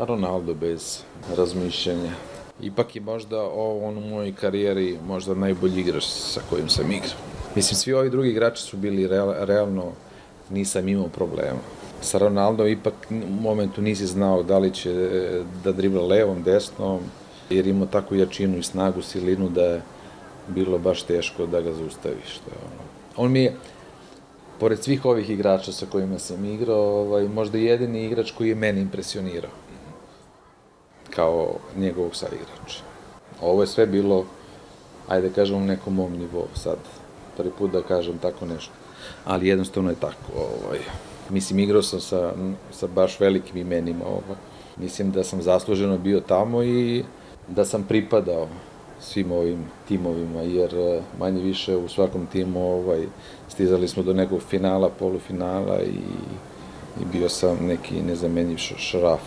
Pa Ronaldo bez razmišljanja. Ipak je možda ovo on u mojoj karijeri možda najbolji igrač sa kojim sam igrao. Mislim, svi ovi drugi igrači su bili real, realno, nisam imao problema. Sa Ronaldom ipak u momentu nisi znao da li će da dribla levom, desnom, jer imao takvu jačinu i snagu, silinu da je bilo baš teško da ga zaustaviš. Da, ono. On mi je, pored svih ovih igrača sa kojima sam igrao, ovaj, možda jedini igrač koji je meni impresionirao kao njegovog saigrača. Ovo je sve bilo, ajde da kažem, u nekom mom nivou sad. Prvi put da kažem tako nešto. Ali jednostavno je tako. Ovaj. Mislim, igrao sam sa, sa baš velikim imenima. Ovaj. Mislim da sam zasluženo bio tamo i da sam pripadao svim ovim timovima, jer eh, manje više u svakom timu ovaj, stizali smo do nekog finala, polufinala i, i bio sam neki nezamenjiv šraf.